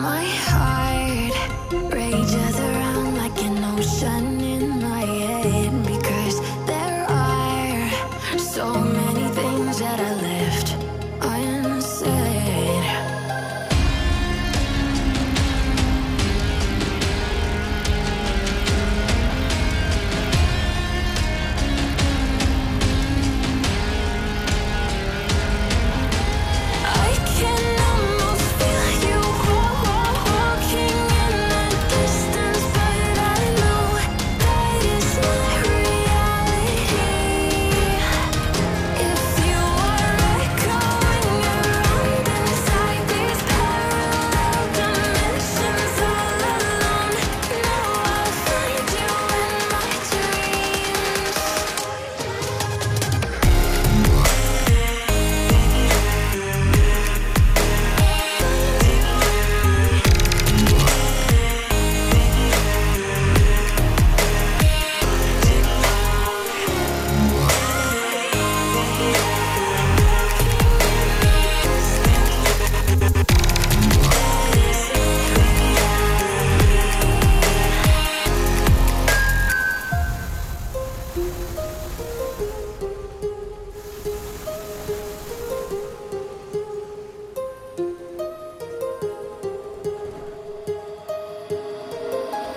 my heart.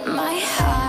my heart.